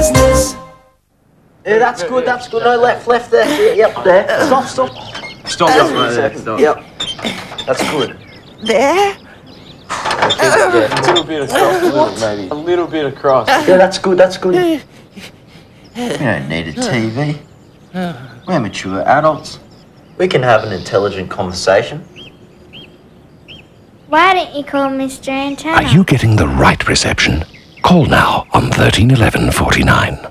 business. Yeah, that's good, that's good. No, left, left there. Yeah, yep, there. Stop, stop. Stop, Just stop a right there. second. Stop. Yep. That's good. There? Yeah, a little bit across, a little, maybe. A little bit across. Yeah, that's good, that's good. We don't need a TV. We're mature adults. We can have an intelligent conversation. Why didn't you call Mr. Antenna? Are you getting the right reception? Call now on 131149.